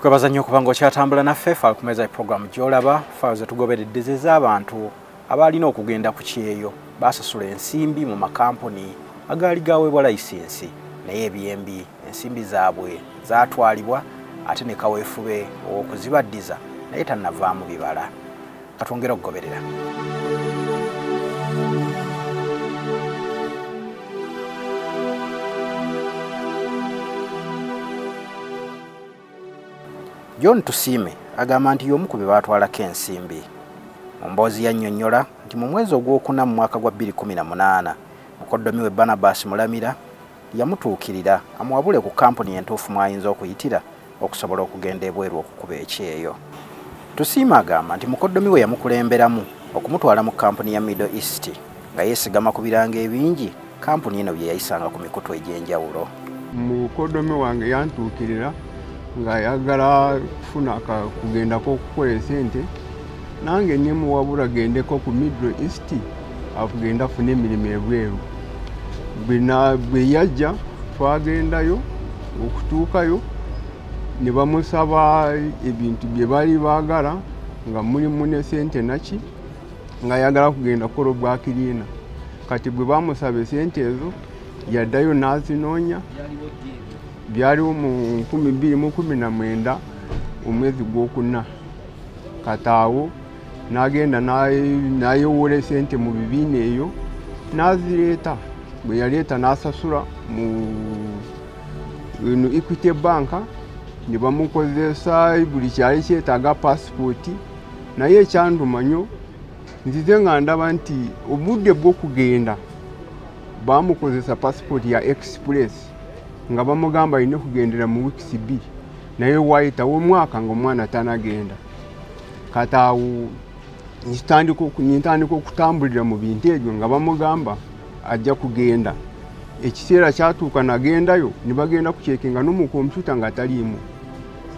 tukwebaza nnyo okuba nga okyatambula naffe fe alikumeza epuroguramu gyolaba faayo zetugoberedde zez'abantu abaalina okugenda ku kyeyo baasasula ensimbi mu makampuni agaali gaweebwa layisinsi naye ebyembi ensimbi zaabwe zaatwalibwa ate ne kaweefube ow'okuzibaddiza naye tannavaamu bibala. Katwongera okugoberera john tusiime agamba nti y'omu ku be baatwalako ensimbi. Mu mboozi yannyonnyola nti mu mwezi ogwokuna mu mwaka gwa 2018 mukoddomi we barnabas mulamira yamutuukirira amuwabule ku kampuni entuufu mwayinza okuyitira okusobola okugenda ebweru okukuba ekyeyo. Tusiima agamba nti mukoddomi we yamukulemberamu okumutwala mu kampuni ya middle east nga yeesigama ku biranga ebingi kampuni eno bye yayisanga ku mikutu egy'enjawulo. Mukoddomi wange yantuukirira ng'ayagala kufuna kugendako okukola esente. Nange nemuwabula gendeko ku middle east akugenda afune emirimu ebweru. Bwe yajja twagendayo okutuukayo ne bamusaba ebintu bye baali baagala nga mulimu ne sente naki ng'ayagala kugenda kukola obwakiriina kati bwe bamusaba esente ezo yaddayo n'azinoonya byaliwo mu 2019 omwezi gwokuna. Kataawo n'agenda n'ayowola esente mu bibiina eyo n'azireeta bwe yaleeta n'asasula mu eno equity bank ne bamukozesa buli kyali kyetaaga pasipooti naye ekyandumanyo nzize nga ndaba nti obudde bw'okugenda bamukozesa pasipooti ya express nga bamugamba alina okugendera mu wiikisi bbiri naye wayitawo omwaka ngaomwana tanagenda. Kataawo nintandika okutambulira mu bintu ebyo nga bamugamba ajja kugenda. Ekiseera kyatuuka nagendayo ne bagenda kukyekenga n'omukompyuta nga taliimu.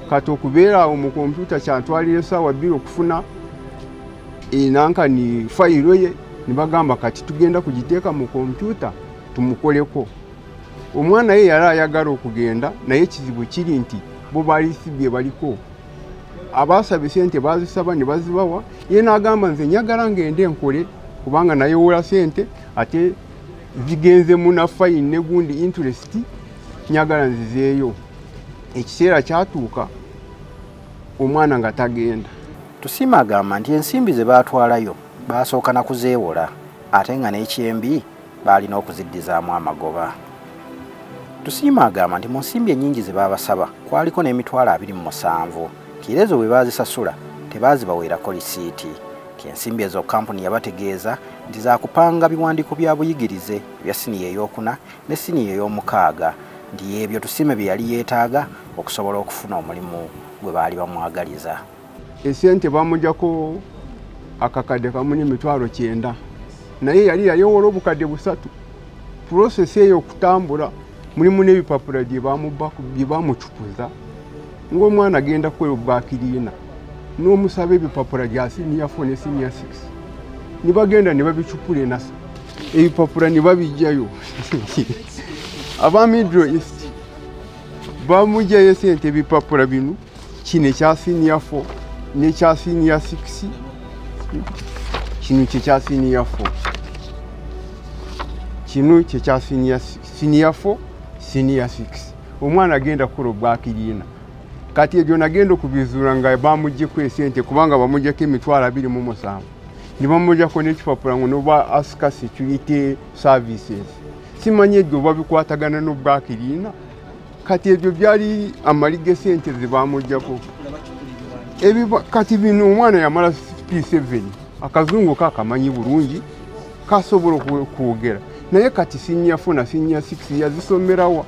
Kati okubeera awo mu kompyuta kyantwalira esaawa bbiri okufuna enankani fayiro ye ne bagamba kati tugenda kugiteeka mu kompyuta tumukoleko omwana ye yali ayagala okugenda naye ekizibu kiri nti bo balisibye baliko. Abaasaba sente bazisaba ne bazibawa. Ye n'agamba nze nyagala ngende enkole kubanga nayewola sente ate zigenze muna fayini ne gundi interest nyagala nzizeeyo. Ekiseera kyatuuka omwana nga tagenda. Tusiima agamba nti ensimbi ze baatwalayo baasooka na kuzeewola ate nga n'ekyembi baalina okuziddizaamu amagoba tusiima agamba nti mu nsimbi ennyingi ze baabasaba kwaliko n'emitwalo abiri mu musanvu. Kira ezo bwe baazisasula tebaazibaweerako lisiiti ti ensimbi ezo kampuni yabategeeza nti zaakupanga biwandiiko bya buyigirize ebya siniya ey'okuna ne siniya ey'omukaaga. Nti ebyo tusiime bye yali yeetaaga okusobola okufuna omulimu gwe baali bamwagaliza. Esente bamugjako akakadde kamu n'emitwalo kyenda. Naye yali yayowola obukadde busatu. Purosesi eyo okutambula mulimu n'ebipapula bye bamucukuza ng'omwana agenda kukola obwakiriina n'omusaba ebipapula gya siniya fo ne siniya six. Ne bagenda ne babicupula enasa ebipapula ne babijjayo aba middle east. Bamugjayo esente ebipapula bino kino ekya siniya fo n'ekya siniya six. Kino kyekya siniya fo kino kyekya siniya fo siniya six. Omwana agenda kukola obwakiriina kati ebyo nagenda okubizuula nga bamugjeko esente kubanga bamugjako emitwalo abiri mu musanvu. Ne bamugjako n'ekipapula ngo noba asika security services. Simanyi ebyo oba bikwatagana n'obwakiriina kati ebyo byali amali g'esente ze bamugjako kati bino omwana yamala p7 akazungu kakamanyi bulungi kasobola okwogera naye kati sinya funa sinya 6 yazisomerawa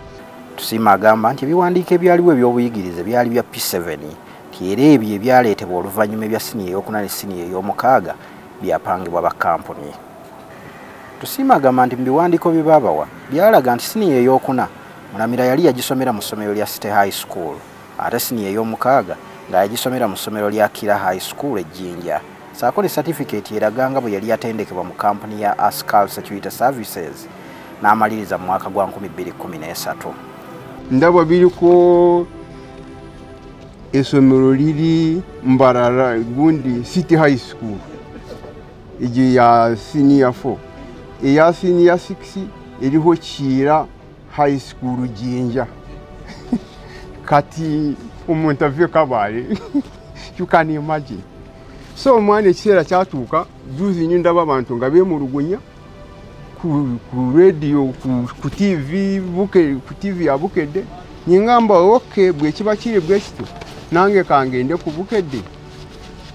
tusiima agamba nti ebiwandiiko ebyaliwo ebyobuyigirize byali bya p7 ti era ebyo ebyaleetebwa oluvannyuma ebya siniya eyokuna ne siniya ey'omukaaga byapangibwa bakampuni tusiima agamba nti mu biwandiiko bye baabawa byalaga nti siniya eyokuna mulamira yali yagisomera mu ssomero lya city high school ate siniya ey'omukaaga nga yagisomera mu ssomero lya kira high school ejjinja saako ne eraganga bwe yali yatendekebwa mu kampuni ya ascal security services n'amaliriza mu mwaka gwa 2013 ndaba biriko essomero liri mbarara gundi city high school. Egyo ya senior 4 eya senior 6 eriho kiira high school jinja kati omuntu avyo kabale you can imagine so omwana ekiseera kyatuuka juzi nyo ndaba abantu nga bemulugunya ku, radio ku, tv ku tv ya bukedde. Nyingamba ok bwekiba kiri bwekityo nange kangende ku bukedde.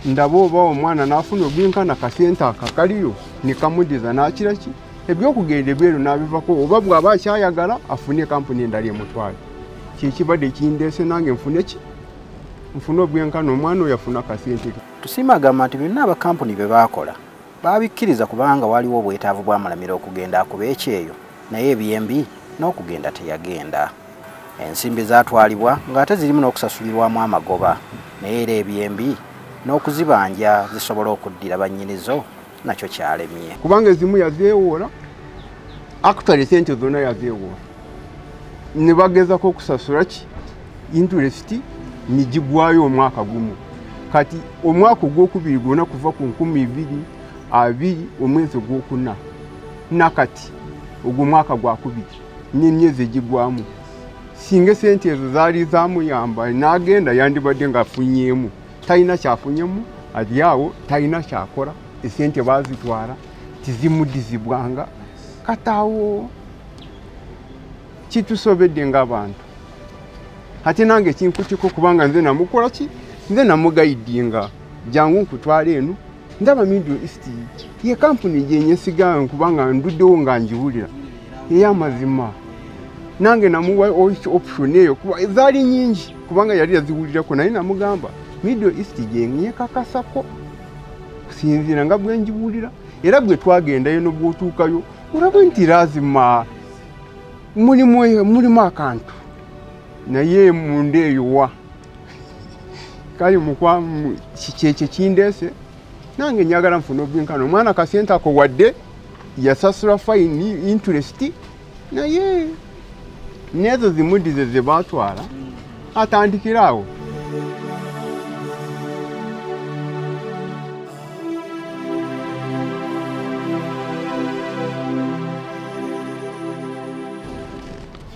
Ndaba oba omwana nafuna obwinkana kasente akakaliyo nikamudiza nakiraki ebyokugenda ebweru nabivako oba bwaba akyayagala afune kampuni endala emutwale. Kyekibadde kindeese nange nfune ki? Nfune obwenkana omwana oyo afuna kasente tusiima agamba nti byonna abakampuni bye baakola baabikkiriza kubanga waliwo obwetaavu bw'amalamiro okugenda akuba ekyeyo naye ebyembi n'okugenda teyagenda. Ensimbi zaatwalibwa ng'ate zirimu n'okusasulirwamu amagoba naye era ebyembi n'okuzibanja zisobola okuddira bannyinizo nakyo kyalemye. Kubanga ezimu yazeewoola actually sente zonna yazeewoola ne bagezako okusasula ki? Interest nigigwayo omwaka gumu kati omwaka ogwokubiri gwona kuva ku nkumi ibiri abiri omwezi ogwokuna nakati ogwo mwaka gwakubiri n'emyezi egigwamu. Singa esente ezo zaali zamuyamba n'agenda yandibadde ngaafunyemu talina kyafunyemu ali awo talina kyakola esente bazitwala tizimudizibwanga kataawo kitusobedde ng'abantu ate nange kinkutiko kubanga nze namukola ki nze namugaidinga jangu nkutwala eno ndaba middle east ye kampuni gyenyesigayo kubanga nduddewo nga njiwulira ey'amazima nange namuwa option eyo kuba zaali nyingi kubanga yali yaziwulirako naye namugamba middle east gyenyekakasako kusinziira nga bwenjiwulira era bwe twagendayo nobwotuukayo olabe nti lazima mulimu mulimu akantu. Naye munda eyowa kale kyekyo kindeese nange nyagala nfuna obwinkano omwana kasente ako wadde yasasula fine interest. Naye nezo zimudize ze batwala atandikira awo.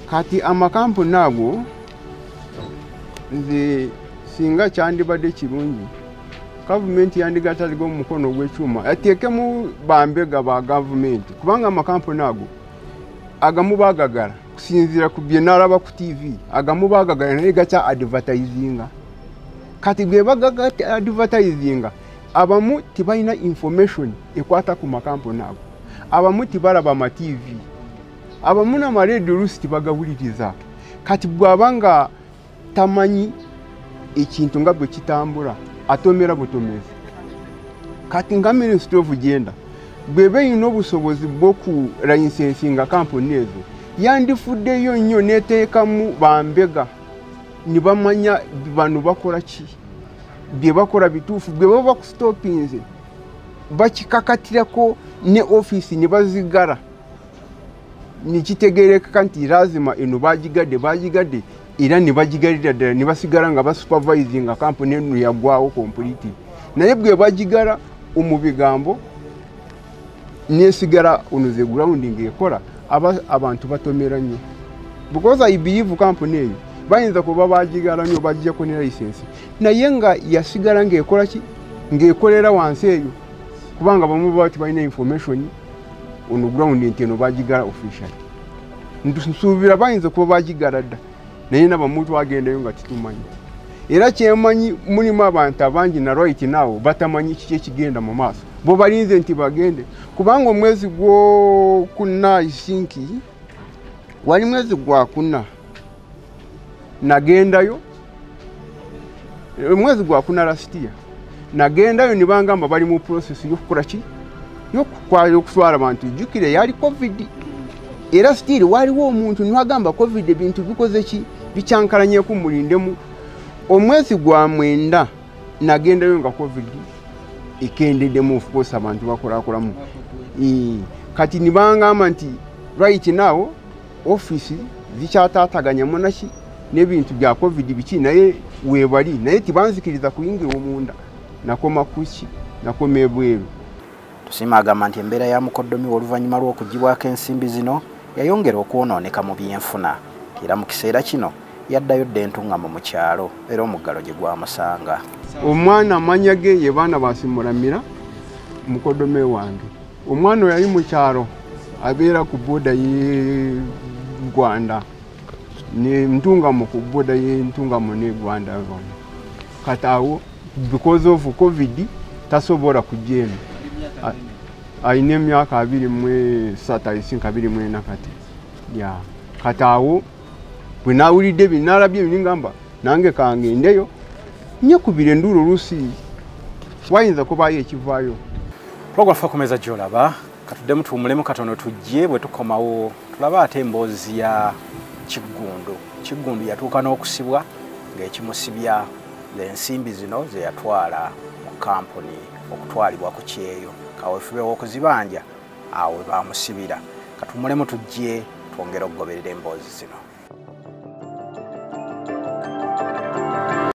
Kati amakampuni ago nze singa kyandibadde kirungi gavumenti yandigataliga omukono ogwekyuma ateekemu bambega ba gavumenti kubanga amakampuni ago agamu bagagala kusinzira ku bye nalaba ku tv agamu bagagala naye gakya advertisinga. Kati bwe bagaga advertisinga abamu tibalina information ekwata ku makampuni ago abamu tibalaba ma tv abamu n'amaradio oluusi tibagawuliriza kati bw'aba nga tamanyi ekintu nga bwe kitambula atomera butomezi kati nga minisitry of genda bweba eyina obusobozi bw'okulayisensinga kampuni ezo yandifuddeyo nnyo neteekamu bambega ne bamanya bano bakola ki? Bye bakola bituufu bwe baba bakusitopinze bakikakatirako ne ofiisi ne bazigala. Nekitegerekeka nti lazima eno bagigadde bagigadde era ne bagigalira ddala ne basigala nga basupervisinga kampuni eno yagwawo complete naye bwe bagigala omu bigambo nesigala ono ze gurawundi ngaekola aba abantu batomera nnyo. Because i believe kampuni eyo bayinza kuba bagigala nnyo bagijjako ne licensi naye nga yasigala ngaekola ki? Ngaekolera wansi eyo kubanga bamu baba tibalina information ono gurawundi nti eno bagigala officially. Nsuubira bayinza kuba bagigala dda naye nabamu twagendayo nga titumanyi era kyemanyi mulimu abantu abangi na right naawo batamanyi kiki ekigenda mu maaso. Bo balinze nti bagende. Kubanga omwezi gwokuna isinki wali mwezi gwakuna nagendayo. Omwezi gwakuna lasitiya nagendayo nibangamba bali mu process yokukola ki? Yokutwala abantu jukire yali covid era still waliwo omuntu niwagamba covid ebintu bikoze ki? Bikyankalanyeku mulindemu omwezi gwa mwenda nagendayo nga covid ekendeddemu ofcourse abantu bakolakolamu. Kati nibangamba nti right now office zikyatataganyamu naki n'ebintu bya covid biki naye webali naye tibanzikiriza kuyingira omunda. Nakoma kuki nakoma ebweru. Tusiima agamba nti embeera ya mukoddomi oluvannyuma lw'okugibwako ensimbi zino yayongera okwonooneka mu byenfuna. Era mu kiseera kino yaddayo dda entuŋŋamo mu kyalo era omuggalo gye gwamusanga omwana amanya ge ye baana basimulamira mukodome wange. Omwana oyo yali mu kyalo abeera ku boda ye gwanda ntungamo ku boda ye ntungamo ne gwanda kati awo because of covid tasobola kujja eno ayina emyaka abiri mu esatu aisinka abiri mu ena kati. Ya kati awo bwe nawulidde bino nalabye ebyo ningamba nange kangendeyo nyekubira enduula oluusi wayinza kubaayo ekivaayo. Program fa kumeza gyolaba katuddemu tuwumulemu katono tujje bwe tukomawo tulabe ate emboozi ya kiggundu. Kiggundu yatuuka n'okusibwa ng'ekimusibya ensimbi zino ze yatwala mu kampuni okutwalibwa ku kyeyo kaweefube w'okuzibanja awo we bamusibira katuwumulemu tujje twongere okugoberera emboozi zino